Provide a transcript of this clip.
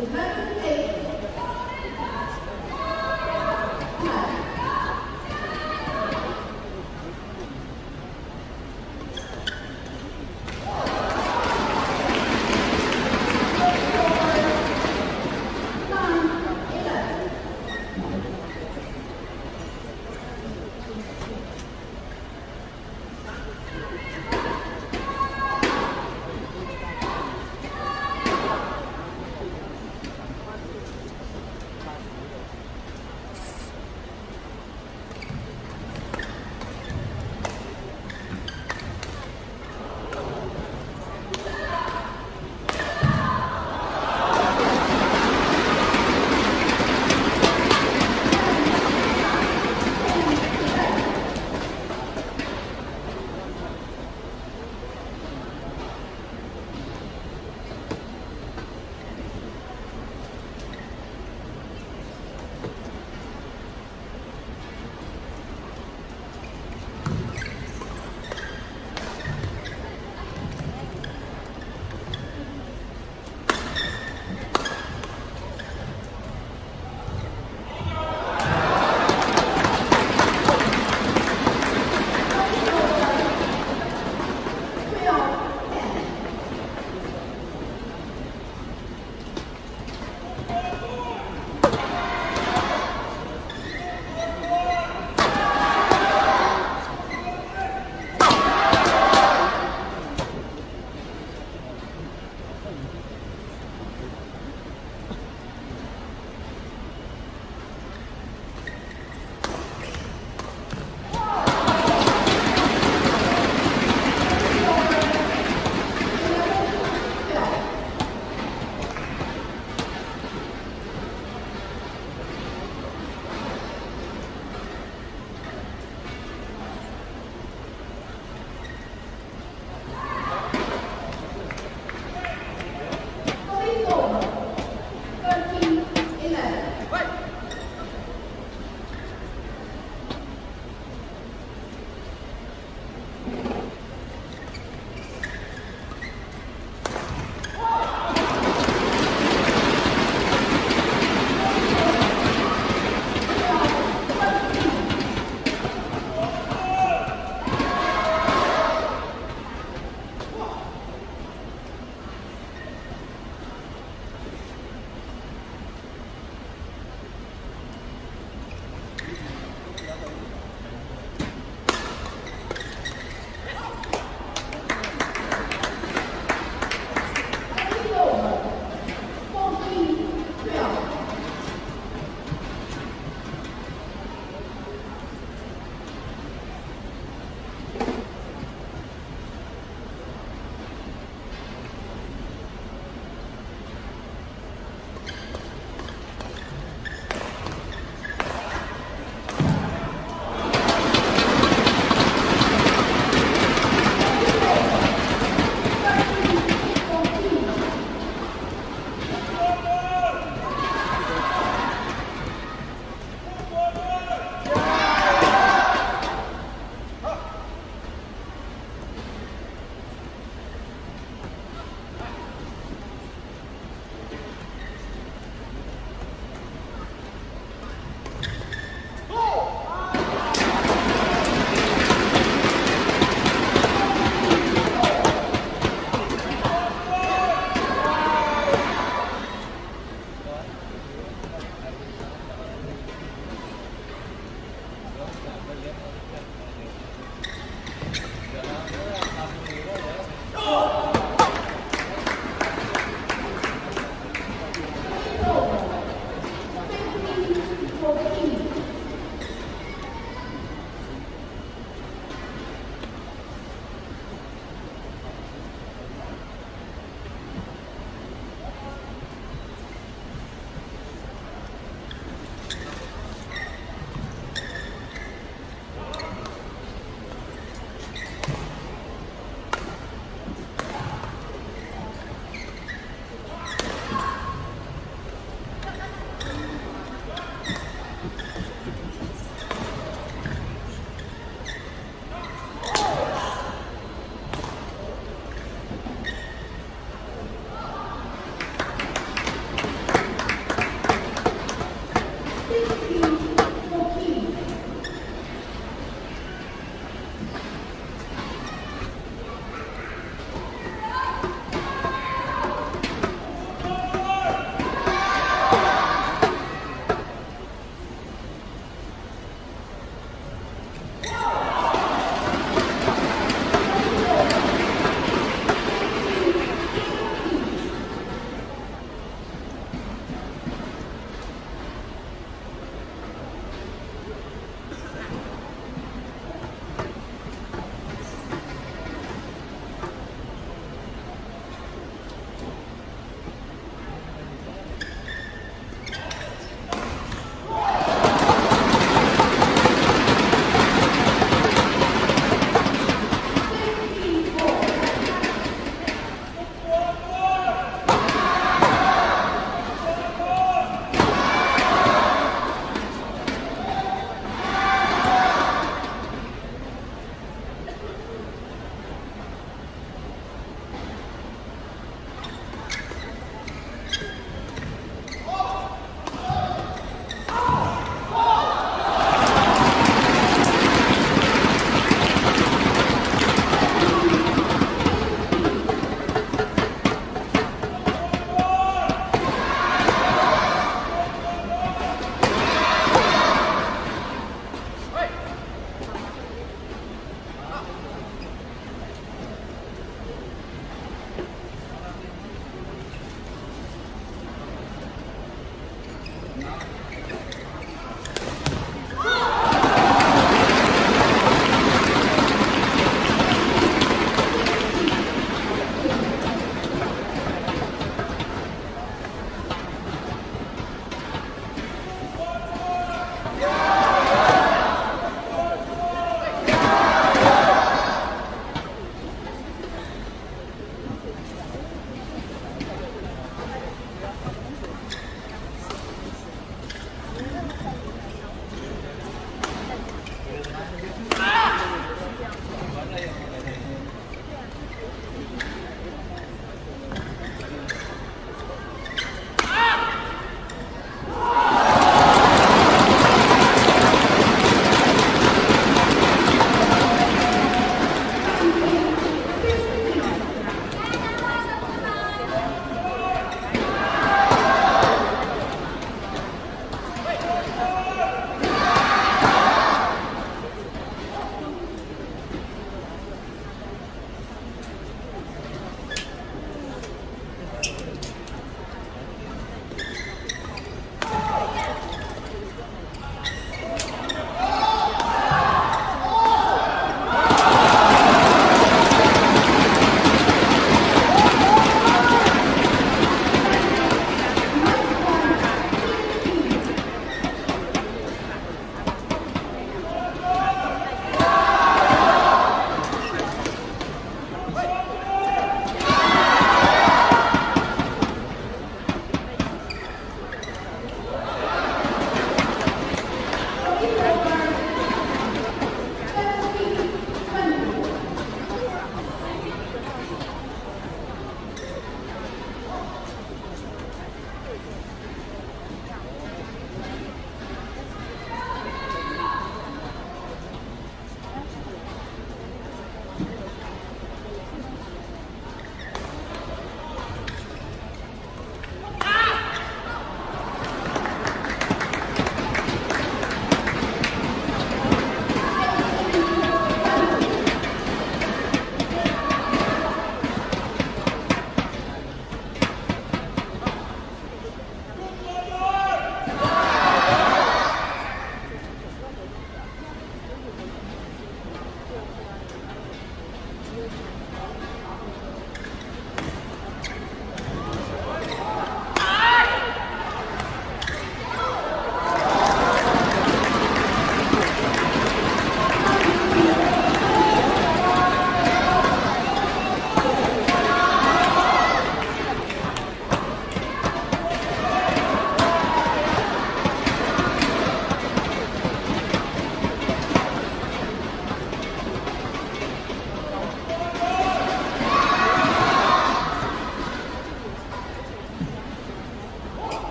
Amen.